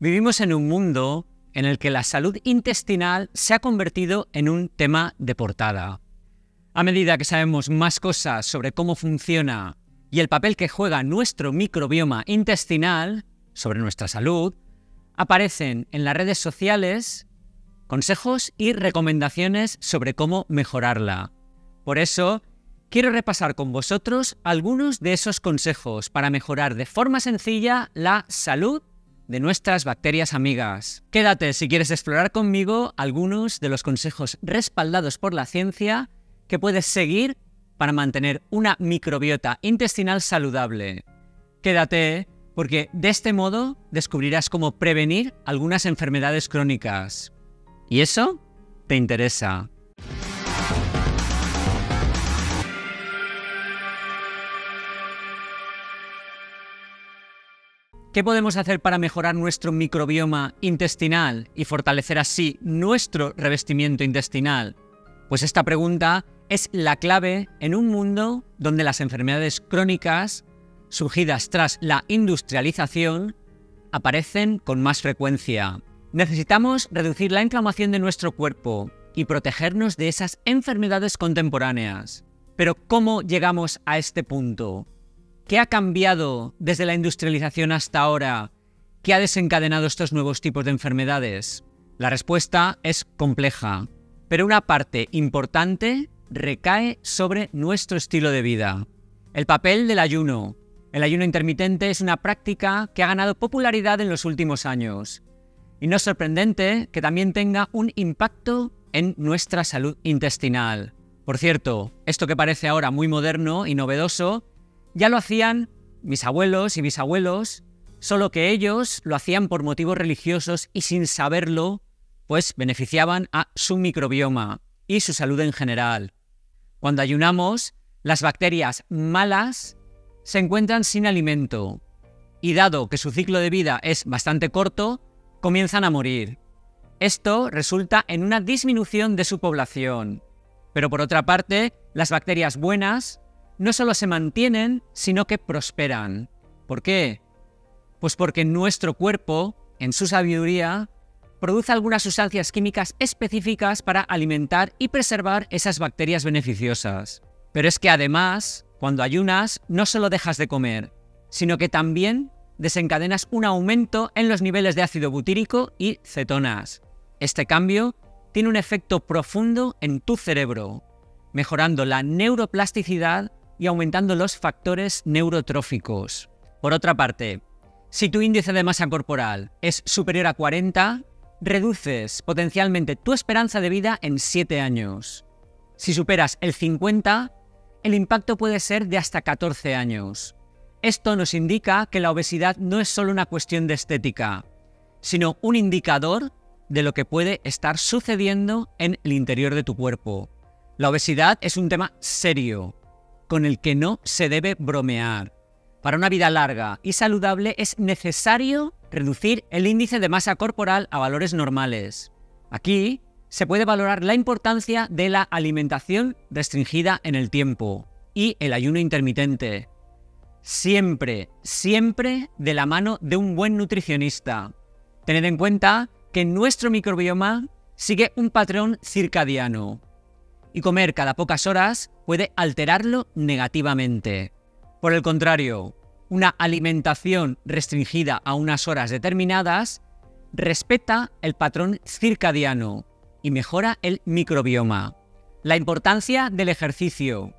Vivimos en un mundo en el que la salud intestinal se ha convertido en un tema de portada. A medida que sabemos más cosas sobre cómo funciona y el papel que juega nuestro microbioma intestinal sobre nuestra salud, aparecen en las redes sociales consejos y recomendaciones sobre cómo mejorarla. Por eso, quiero repasar con vosotros algunos de esos consejos para mejorar de forma sencilla la salud de nuestras bacterias amigas. Quédate si quieres explorar conmigo algunos de los consejos respaldados por la ciencia que puedes seguir para mantener una microbiota intestinal saludable. Quédate porque de este modo descubrirás cómo prevenir algunas enfermedades crónicas. ¿Y eso te interesa? ¿Qué podemos hacer para mejorar nuestro microbioma intestinal y fortalecer así nuestro revestimiento intestinal? Pues esta pregunta es la clave en un mundo donde las enfermedades crónicas, surgidas tras la industrialización, aparecen con más frecuencia. Necesitamos reducir la inflamación de nuestro cuerpo y protegernos de esas enfermedades contemporáneas. Pero ¿cómo llegamos a este punto? ¿Qué ha cambiado desde la industrialización hasta ahora? ¿Qué ha desencadenado estos nuevos tipos de enfermedades? La respuesta es compleja, pero una parte importante recae sobre nuestro estilo de vida. El papel del ayuno. El ayuno intermitente es una práctica que ha ganado popularidad en los últimos años. Y no es sorprendente que también tenga un impacto en nuestra salud intestinal. Por cierto, esto que parece ahora muy moderno y novedoso ya lo hacían mis abuelos y bisabuelos, solo que ellos lo hacían por motivos religiosos y sin saberlo, pues beneficiaban a su microbioma y su salud en general. Cuando ayunamos, las bacterias malas se encuentran sin alimento y dado que su ciclo de vida es bastante corto, comienzan a morir. Esto resulta en una disminución de su población. Pero por otra parte, las bacterias buenas no solo se mantienen, sino que prosperan. ¿Por qué? Pues porque nuestro cuerpo, en su sabiduría, produce algunas sustancias químicas específicas para alimentar y preservar esas bacterias beneficiosas. Pero es que además, cuando ayunas, no solo dejas de comer, sino que también desencadenas un aumento en los niveles de ácido butírico y cetonas. Este cambio tiene un efecto profundo en tu cerebro, mejorando la neuroplasticidad y aumentando los factores neurotróficos. Por otra parte, si tu índice de masa corporal es superior a 40, reduces potencialmente tu esperanza de vida en 7 años. Si superas el 50, el impacto puede ser de hasta 14 años. Esto nos indica que la obesidad no es solo una cuestión de estética, sino un indicador de lo que puede estar sucediendo en el interior de tu cuerpo. La obesidad es un tema serio, con el que no se debe bromear. Para una vida larga y saludable es necesario reducir el índice de masa corporal a valores normales. Aquí se puede valorar la importancia de la alimentación restringida en el tiempo y el ayuno intermitente. Siempre, siempre de la mano de un buen nutricionista. Tened en cuenta que nuestro microbioma sigue un patrón circadiano y comer cada pocas horas puede alterarlo negativamente. Por el contrario, una alimentación restringida a unas horas determinadas respeta el patrón circadiano y mejora el microbioma. La importancia del ejercicio.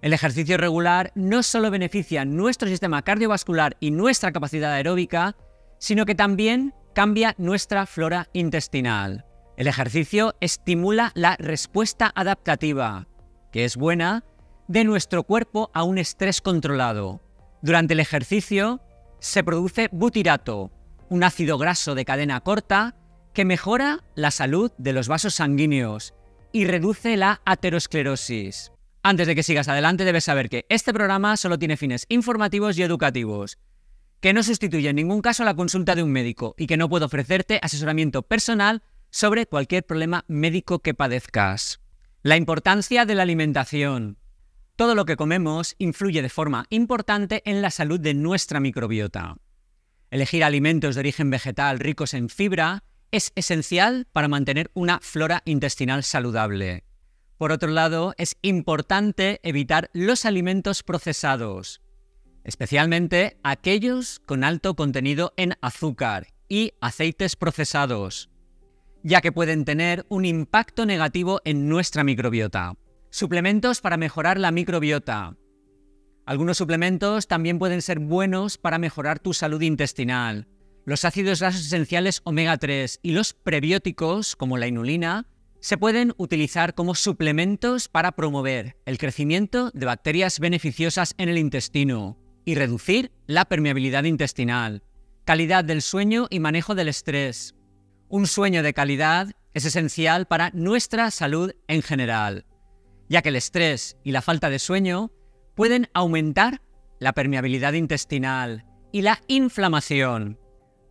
El ejercicio regular no solo beneficia nuestro sistema cardiovascular y nuestra capacidad aeróbica, sino que también cambia nuestra flora intestinal. El ejercicio estimula la respuesta adaptativa, que es buena, de nuestro cuerpo a un estrés controlado. Durante el ejercicio se produce butirato, un ácido graso de cadena corta que mejora la salud de los vasos sanguíneos y reduce la aterosclerosis. Antes de que sigas adelante debes saber que este programa solo tiene fines informativos y educativos, que no sustituye en ningún caso la consulta de un médico y que no puede ofrecerte asesoramiento personal sobre cualquier problema médico que padezcas. La importancia de la alimentación. Todo lo que comemos influye de forma importante en la salud de nuestra microbiota. Elegir alimentos de origen vegetal ricos en fibra es esencial para mantener una flora intestinal saludable. Por otro lado, es importante evitar los alimentos procesados, especialmente aquellos con alto contenido en azúcar y aceites procesados, ya que pueden tener un impacto negativo en nuestra microbiota. Suplementos para mejorar la microbiota. Algunos suplementos también pueden ser buenos para mejorar tu salud intestinal. Los ácidos grasos esenciales omega 3 y los prebióticos, como la inulina, se pueden utilizar como suplementos para promover el crecimiento de bacterias beneficiosas en el intestino y reducir la permeabilidad intestinal, calidad del sueño y manejo del estrés. Un sueño de calidad es esencial para nuestra salud en general, ya que el estrés y la falta de sueño pueden aumentar la permeabilidad intestinal y la inflamación.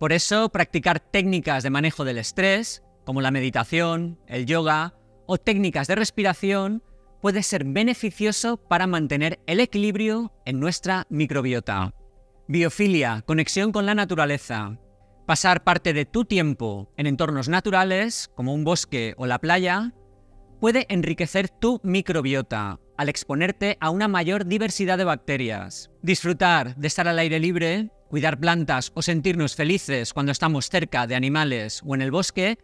Por eso, practicar técnicas de manejo del estrés como la meditación, el yoga o técnicas de respiración, puede ser beneficioso para mantener el equilibrio en nuestra microbiota. Biofilia, conexión con la naturaleza. Pasar parte de tu tiempo en entornos naturales, como un bosque o la playa, puede enriquecer tu microbiota al exponerte a una mayor diversidad de bacterias. Disfrutar de estar al aire libre, cuidar plantas o sentirnos felices cuando estamos cerca de animales o en el bosque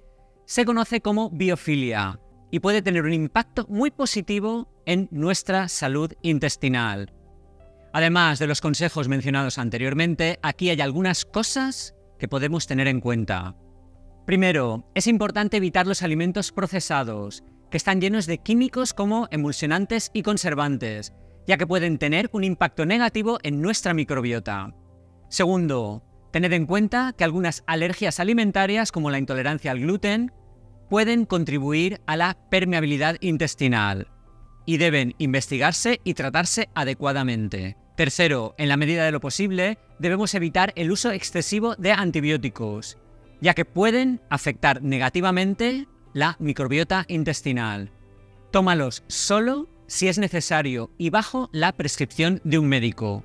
se conoce como biofilia y puede tener un impacto muy positivo en nuestra salud intestinal. Además de los consejos mencionados anteriormente, aquí hay algunas cosas que podemos tener en cuenta. Primero, es importante evitar los alimentos procesados, que están llenos de químicos como emulsionantes y conservantes, ya que pueden tener un impacto negativo en nuestra microbiota. Segundo, tened en cuenta que algunas alergias alimentarias como la intolerancia al gluten, pueden contribuir a la permeabilidad intestinal y deben investigarse y tratarse adecuadamente. Tercero, en la medida de lo posible, debemos evitar el uso excesivo de antibióticos, ya que pueden afectar negativamente la microbiota intestinal. Tómalos solo si es necesario y bajo la prescripción de un médico.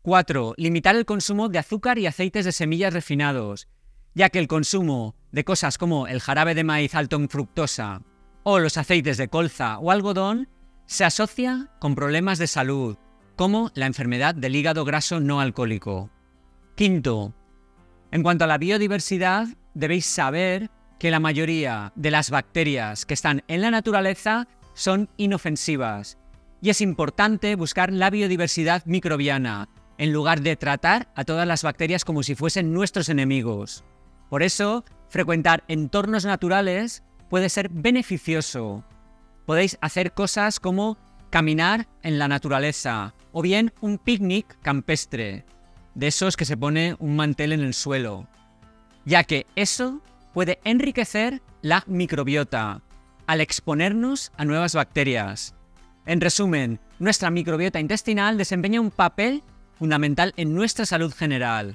4. Limitar el consumo de azúcar y aceites de semillas refinados, ya que el consumo de cosas como el jarabe de maíz alto en fructosa o los aceites de colza o algodón se asocia con problemas de salud, como la enfermedad del hígado graso no alcohólico. Quinto, en cuanto a la biodiversidad, debéis saber que la mayoría de las bacterias que están en la naturaleza son inofensivas y es importante buscar la biodiversidad microbiana en lugar de tratar a todas las bacterias como si fuesen nuestros enemigos. Por eso, frecuentar entornos naturales puede ser beneficioso. Podéis hacer cosas como caminar en la naturaleza o bien un picnic campestre, de esos que se pone un mantel en el suelo, ya que eso puede enriquecer la microbiota al exponernos a nuevas bacterias. En resumen, nuestra microbiota intestinal desempeña un papel fundamental en nuestra salud general.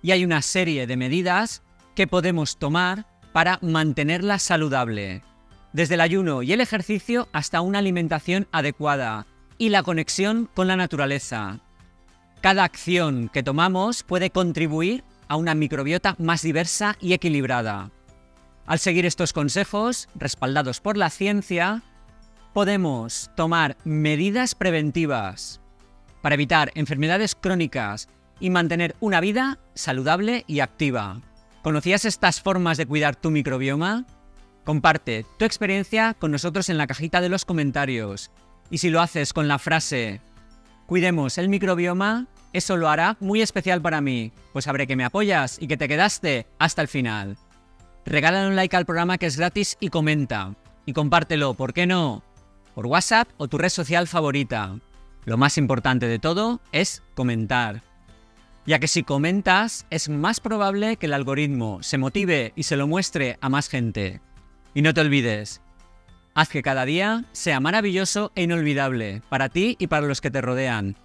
Y hay una serie de medidas que podemos tomar para mantenerla saludable, desde el ayuno y el ejercicio hasta una alimentación adecuada y la conexión con la naturaleza. Cada acción que tomamos puede contribuir a una microbiota más diversa y equilibrada. Al seguir estos consejos, respaldados por la ciencia, podemos tomar medidas preventivas para evitar enfermedades crónicas y mantener una vida saludable y activa. ¿Conocías estas formas de cuidar tu microbioma? Comparte tu experiencia con nosotros en la cajita de los comentarios. Y si lo haces con la frase Cuidemos el microbioma, eso lo hará muy especial para mí, pues sabré que me apoyas y que te quedaste hasta el final. Regálale un like al programa que es gratis y comenta. Y compártelo, ¿por qué no? Por WhatsApp o tu red social favorita. Lo más importante de todo es comentar ya que si comentas es más probable que el algoritmo se motive y se lo muestre a más gente. Y no te olvides, haz que cada día sea maravilloso e inolvidable para ti y para los que te rodean.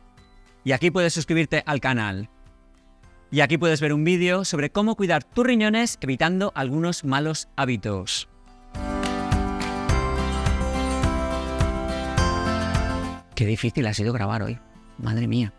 Y aquí puedes suscribirte al canal. Y aquí puedes ver un vídeo sobre cómo cuidar tus riñones evitando algunos malos hábitos. Qué difícil ha sido grabar hoy. Madre mía.